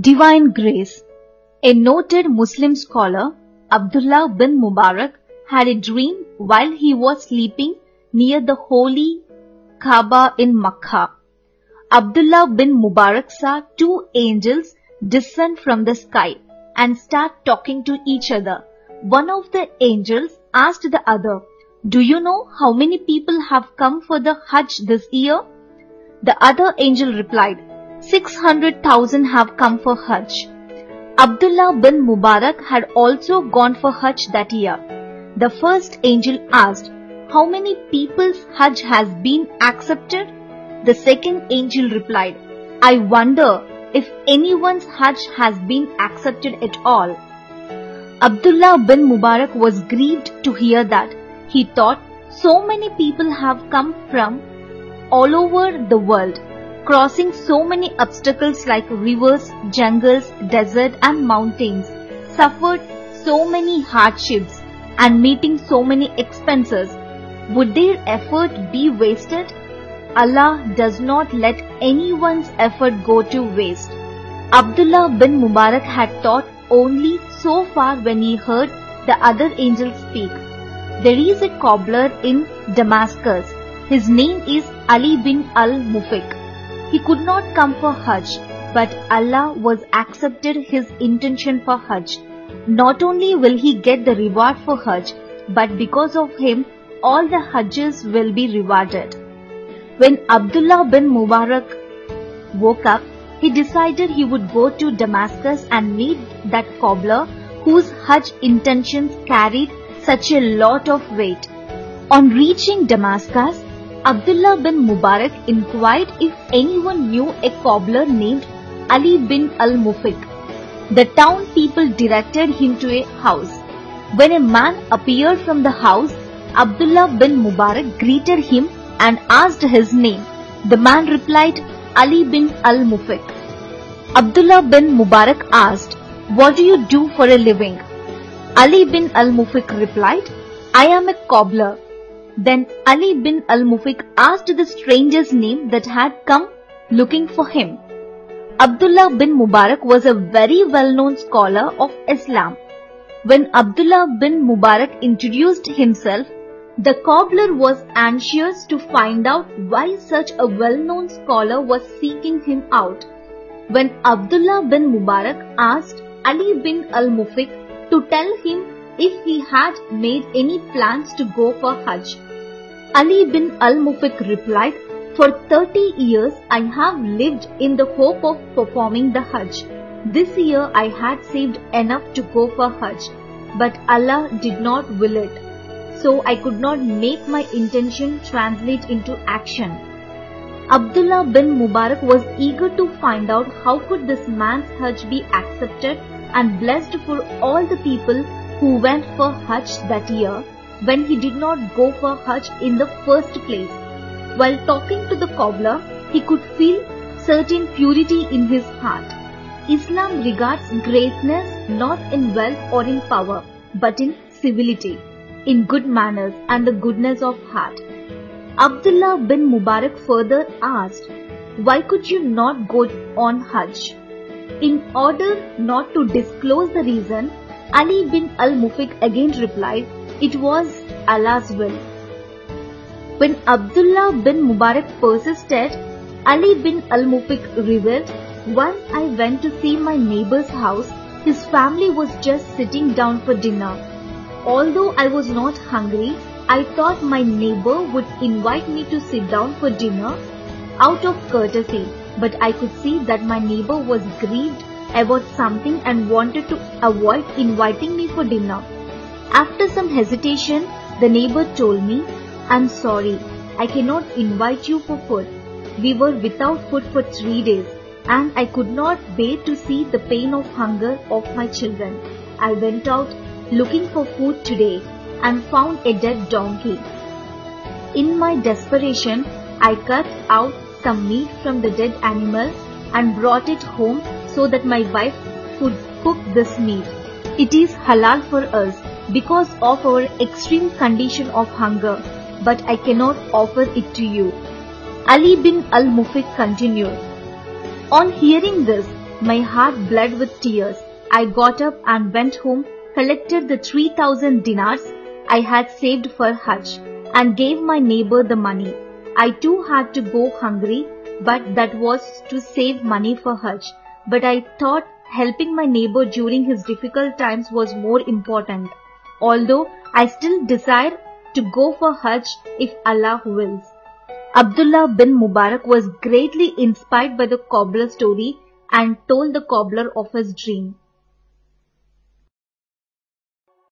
Divine Grace A noted Muslim scholar, Abdullah bin Mubarak, had a dream while he was sleeping near the holy Kaaba in Makkah. Abdullah bin Mubarak saw two angels descend from the sky and start talking to each other. One of the angels asked the other, Do you know how many people have come for the Hajj this year? The other angel replied, 600,000 have come for Hajj. Abdullah bin Mubarak had also gone for Hajj that year. The first angel asked, How many people's Hajj has been accepted? The second angel replied, I wonder if anyone's Hajj has been accepted at all. Abdullah bin Mubarak was grieved to hear that. He thought, so many people have come from all over the world, crossing so many obstacles like rivers, jungles, desert and mountains, suffered so many hardships and meeting so many expenses. Would their effort be wasted? Allah does not let anyone's effort go to waste. Abdullah bin Mubarak had thought only so far when he heard the other angels speak. There is a cobbler in Damascus. His name is Ali bin al-Mufiq. He could not come for Hajj, but Allah was accepted his intention for Hajj. Not only will he get the reward for Hajj, but because of him, all the Hajjs will be rewarded. When Abdullah bin Mubarak woke up, he decided he would go to Damascus and meet that cobbler whose Hajj intentions carried such a lot of weight. On reaching Damascus, Abdullah bin Mubarak inquired if anyone knew a cobbler named Ali bin al-Mufiq. The town people directed him to a house. When a man appeared from the house, Abdullah bin Mubarak greeted him and asked his name. The man replied, Ali bin al-Mufiq. Abdullah bin Mubarak asked, What do you do for a living? Ali bin al-Mufiq replied, I am a cobbler. Then Ali bin al-Mufiq asked the stranger's name that had come looking for him. Abdullah bin Mubarak was a very well-known scholar of Islam. When Abdullah bin Mubarak introduced himself, the cobbler was anxious to find out why such a well-known scholar was seeking him out. When Abdullah bin Mubarak asked Ali bin al-Mufiq to tell him if he had made any plans to go for Hajj. Ali bin al-Mufiq replied, For 30 years I have lived in the hope of performing the Hajj. This year I had saved enough to go for Hajj, but Allah did not will it so I could not make my intention translate into action. Abdullah bin Mubarak was eager to find out how could this man's Hajj be accepted and blessed for all the people who went for Hajj that year when he did not go for Hajj in the first place. While talking to the cobbler, he could feel certain purity in his heart. Islam regards greatness not in wealth or in power, but in civility in good manners and the goodness of heart. Abdullah bin Mubarak further asked, Why could you not go on Hajj? In order not to disclose the reason, Ali bin al Mufiq again replied, It was Allah's will. When Abdullah bin Mubarak persisted, Ali bin al Mufiq revealed, Once I went to see my neighbor's house, his family was just sitting down for dinner. Although I was not hungry, I thought my neighbor would invite me to sit down for dinner out of courtesy, but I could see that my neighbor was grieved about something and wanted to avoid inviting me for dinner. After some hesitation, the neighbor told me, I'm sorry, I cannot invite you for food. We were without food for three days and I could not bear to see the pain of hunger of my children. I went out looking for food today and found a dead donkey. In my desperation, I cut out some meat from the dead animal and brought it home so that my wife could cook this meat. It is halal for us because of our extreme condition of hunger, but I cannot offer it to you. Ali bin al-Mufiq continued. On hearing this, My heart bled with tears. I got up and went home, collected the 3000 dinars I had saved for Hajj and gave my neighbor the money. I too had to go hungry, but that was to save money for Hajj. But I thought helping my neighbor during his difficult times was more important. Although I still desire to go for Hajj if Allah wills. Abdullah bin Mubarak was greatly inspired by the cobbler story and told the cobbler of his dream.